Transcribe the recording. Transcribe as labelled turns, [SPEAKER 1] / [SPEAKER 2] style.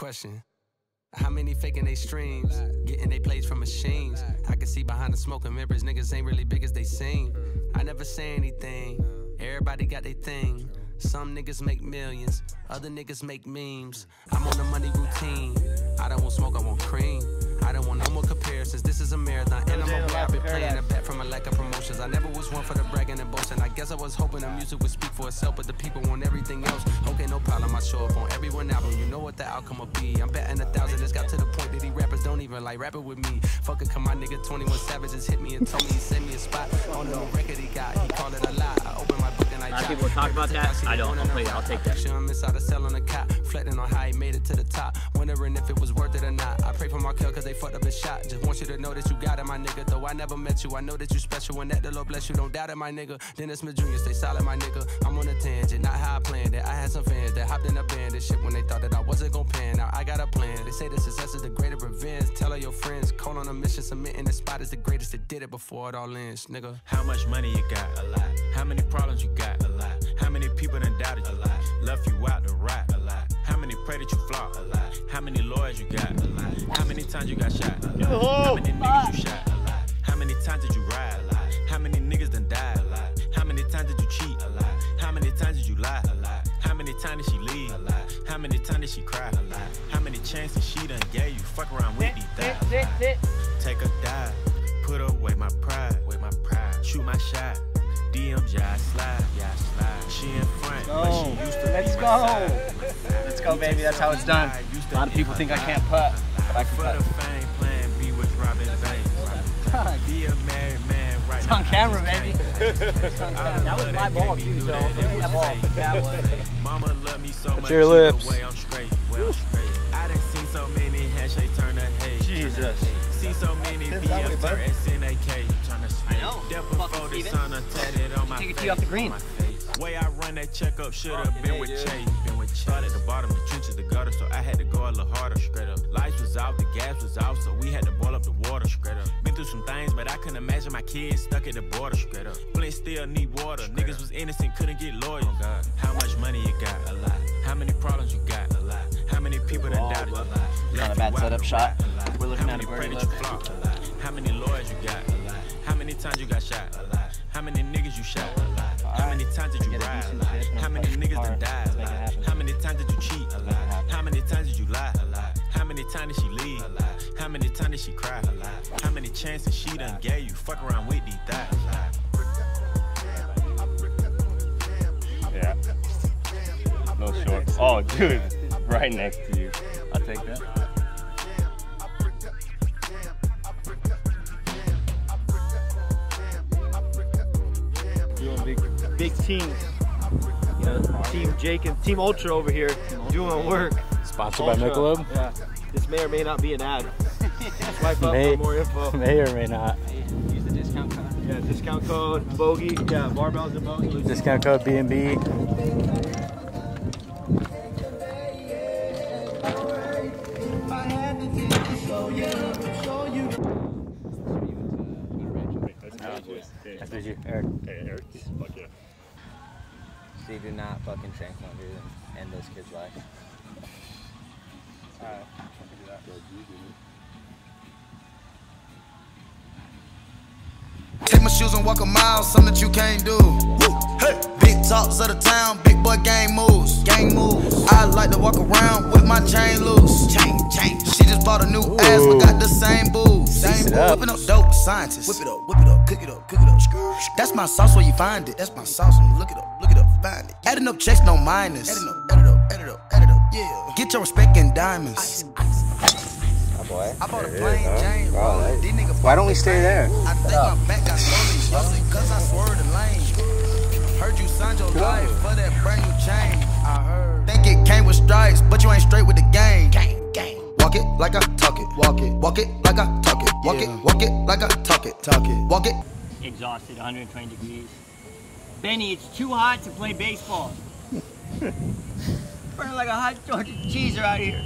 [SPEAKER 1] question. How many faking they streams, getting they plays from machines? I can see behind the smoke and mirrors, niggas ain't really big as they seem. I never say anything, everybody got their thing. Some niggas make millions, other niggas make memes. I'm on the money routine. I don't want smoke, I want cream. I don't want no promotions. I never was one for the bragging and boasting. I guess I was hoping the music would speak for itself, but the people want everything else. Okay, no problem. I show up on every one album. You know what the outcome will be. I'm betting a thousand. It's got to the point that these rappers don't even like rapping with me. Fuck it, come my nigga 21 Savages hit me and told me he sent me a spot on the record he got. He called it a lie. I opened my book and I
[SPEAKER 2] A lot of people talk about that. I don't. I'll play that. I'll take that.
[SPEAKER 1] A a reflecting on how he made it to the top. Wondering if it was worth it or not. I pray for my kill cause they fucked up his shot. Just want you to know that you got it, my nigga. Though I never met you, I know that you special. And that the Lord bless you, don't doubt it, my nigga. Dennis Smith Jr., stay solid, my nigga. I'm on a tangent, not how I planned it. I had some fans that hopped in a band and shit when they thought that I wasn't gonna pan. Now I got a plan. They say the success is the greater revenge. Tell all your friends, call on a mission, submitting the spot is the greatest that did it before it all ends, nigga.
[SPEAKER 3] How much money you got? A lot. How many problems you got? A lot. How many people done doubted you? A lot. Left you out to rot? How many lawyers you got? A lot. How many times you got shot? A lot. How many niggas you shot? A lot. How many times did you ride? A lot. How many niggas done died? A lot. How many times did you cheat? A lot. How many times did you lie? A lot. How many times did she leave? A lot. How many times did she cry? A lot. How many chances she done gave you? Fuck around with these thighs. Take a dive, put away my pride, away my pride. Shoot my shot, DMs, yeah, I slide, yeah, I slide. She in front, but she used to
[SPEAKER 4] Let's go. Let's go, baby. That's how it's done. A lot of people think I can't putt, but I can
[SPEAKER 3] For
[SPEAKER 4] putt.
[SPEAKER 3] plan B with Robin Banks. Be a married man right
[SPEAKER 4] It's
[SPEAKER 3] now.
[SPEAKER 4] on camera, baby. That was my ball too, so that ball. That was.
[SPEAKER 3] Mama love me so much.
[SPEAKER 5] your
[SPEAKER 3] either
[SPEAKER 5] lips.
[SPEAKER 3] Way I'm straight, way I'm straight. I done seen so many handshakes turn to hate.
[SPEAKER 4] Jesus.
[SPEAKER 3] Seen so many BF turn SNAK. Tryna spit.
[SPEAKER 4] I know.
[SPEAKER 3] Death
[SPEAKER 4] Fucking
[SPEAKER 3] before the sun are tatted on my
[SPEAKER 4] Take it
[SPEAKER 3] face.
[SPEAKER 4] to you off the green.
[SPEAKER 3] On my face. Way I run that checkup should have been with Chase. Been with Chase. Started at the bottom, the trenches, the gutter, so I had to go a little harder, straight up. Lights was out, the gas was out, so we had to boil up the water, straight up. Been through some things, but I couldn't imagine my kids stuck at the border, straight up. Flint still need water. Niggas was innocent, couldn't get lawyers. Oh God. How much money you got? A lot. How many problems you got? A lot. How many people that doubted you? A lot.
[SPEAKER 4] Not a bad setup shot.
[SPEAKER 3] rot? A lot.
[SPEAKER 4] We're looking
[SPEAKER 3] How
[SPEAKER 4] at
[SPEAKER 3] many
[SPEAKER 4] it where
[SPEAKER 3] pray you
[SPEAKER 4] looked.
[SPEAKER 3] flop? A lot. How many lawyers you got? A lot. How many times you got shot? A lot. How many niggas you shot? A lot. How many times did you ride? A
[SPEAKER 4] decent
[SPEAKER 3] lot.
[SPEAKER 4] tip and
[SPEAKER 3] How many niggas
[SPEAKER 4] car.
[SPEAKER 3] done died?
[SPEAKER 4] Let's
[SPEAKER 3] A
[SPEAKER 4] make it
[SPEAKER 3] lot.
[SPEAKER 4] happen.
[SPEAKER 3] How many times did you cheat? A lot. How many times did you lie? A lot. How many times did she leave? A lot. How many times did she cry? A lot. How many chances she done gave you? Fuck around with these thighs.
[SPEAKER 5] Yeah. No shorts. Oh, dude, right next to you. I'll take that.
[SPEAKER 4] Big, big teams. You know, Team Jake and Team Ultra over here doing work.
[SPEAKER 5] Sponsored by
[SPEAKER 4] Ultra.
[SPEAKER 5] Michelob.
[SPEAKER 4] Yeah. This may or may not be an ad. Swipe up
[SPEAKER 5] May-
[SPEAKER 4] for more info.
[SPEAKER 5] May or may not.
[SPEAKER 4] Use the discount code. Yeah, discount code Bogey. Yeah, barbells and bogey.
[SPEAKER 5] Discount code BNB. That's what you, Eric.
[SPEAKER 6] They do not fucking tranquil dude and end this kid's life.
[SPEAKER 7] Take my shoes and walk a mile, something that you can't do. Hey. Big talks of the town, big boy gang moves. Gang moves. I like to walk around with my chain loose. Chain, chain. She just bought a new ass, but got the same boobs. Same
[SPEAKER 5] it up.
[SPEAKER 7] Whipping up dope, scientists. Whip it up, whip it up, cook it up, cook it up. Skrr, skrr. That's my sauce where you find it. That's my sauce when you look it up, look it up, find it. Adding up checks, no minus. Adding up, add it up, add it up, add it up, yeah. Get your respect in diamonds.
[SPEAKER 6] Oh boy.
[SPEAKER 7] I bought a plain Jane.
[SPEAKER 5] Wow, that-
[SPEAKER 7] These niggas
[SPEAKER 5] Why don't we stay there?
[SPEAKER 7] I think my back got slowly busted cause I swerved the lane. Heard you signed your life for that brand new chain. I heard. Think it came with stripes, but you ain't straight with the game. Gang, gang. Walk it like I talk it. Walk it. Walk it like I talk it. Walk it. Walk it like I talk it. Talk it. Walk it.
[SPEAKER 2] Exhausted, 120 degrees. Benny, it's too hot to play baseball. Burning like a hot torch cheeser out here.